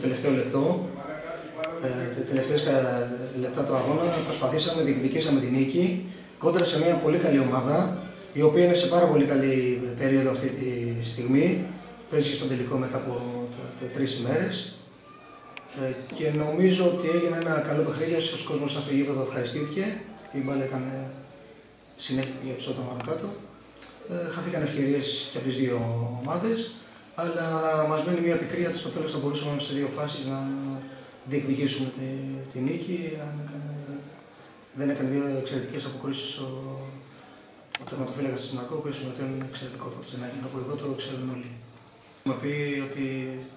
τελευταίο λεπτό, ε, τα τελευταίες κα- λεπτά του αγώνα, προσπαθήσαμε, διεκδικήσαμε την νίκη κόντρα σε μια πολύ καλή ομάδα, η οποία είναι σε πάρα πολύ καλή περίοδο αυτή τη στιγμή. Παίζει και στον τελικό μετά από τε- τε- τρεις ημέρες. Ε, και νομίζω ότι έγινε ένα καλό παιχνίδι, ο κόσμος ήταν στο γήπεδο ευχαριστήθηκε, η μπάλα ήταν ε, συνέχεια για ψώτα πάνω κάτω. Ε, χάθηκαν ευκαιρίες και από τις δύο ομάδες, αλλά μας μένει μια πικρία ότι στο τέλος θα μπορούσαμε σε δύο φάσεις να διεκδικήσουμε τη, τη νίκη. Αν έκανε, δεν έκανε δύο εξαιρετικές αποκρίσεις ο, ο τερματοφύλακας της Μαρκό, ο οποίος συμμετέχει είναι εξαιρετικό τότε στην να πω εγώ, το ξέρουν όλοι. Έχουμε πει ότι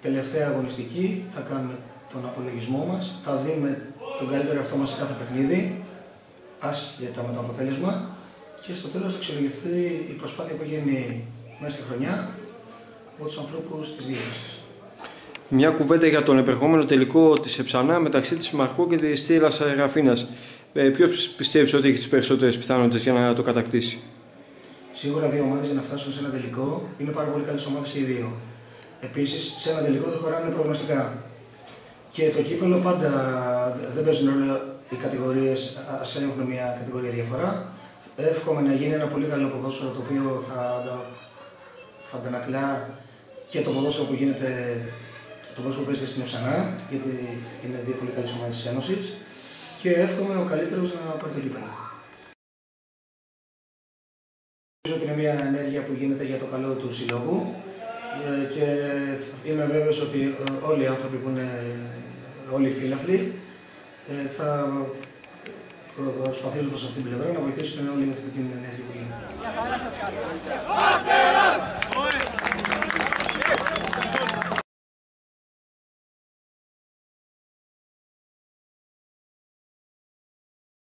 τελευταία αγωνιστική θα κάνουμε τον απολογισμό μας, θα δούμε τον καλύτερο αυτό μας σε κάθε παιχνίδι, άσχετα με το αποτέλεσμα και στο τέλος θα αξιολογηθεί η προσπάθεια που γίνει μέσα στη χρονιά από τους ανθρώπους της διοίκησης. Μια κουβέντα για τον επερχόμενο τελικό της Εψανά μεταξύ της Μαρκό και της Στήλα Ραφίνα. Ε, Ποιος πιστεύεις ότι έχει τις περισσότερες πιθανότητες για να το κατακτήσει; Σίγουρα δύο ομάδες για να φτάσουν σε ένα τελικό είναι πάρα πολύ καλές ομάδες και οι δύο. Επίσης, σε ένα τελικό δεν χωράνε προγνωστικά. Και το κύπελο πάντα δεν παίζουν ρόλο οι κατηγορίες, ας έχουν μια κατηγορία διαφορά. Εύχομαι να γίνει ένα πολύ καλό ποδόσφαιρο το οποίο θα, αντα- θα αντανακλά και το ποδόσφαιρο που γίνεται, το ποδόσφαιρο που παίζεται στην Ευσανά, γιατί είναι δύο πολύ καλές ομάδες της Ένωσης. Και εύχομαι ο καλύτερος να πάρει το κύπελο. Νομίζω ότι είναι μια ενέργεια που γίνεται για το καλό του συλλόγου ε, και είμαι βέβαιος ότι ε, όλοι οι άνθρωποι που είναι όλοι οι φίλαθλοι ε, θα προσπαθήσουν προς αυτήν την πλευρά να βοηθήσουν όλη αυτή την ενέργεια που γίνεται.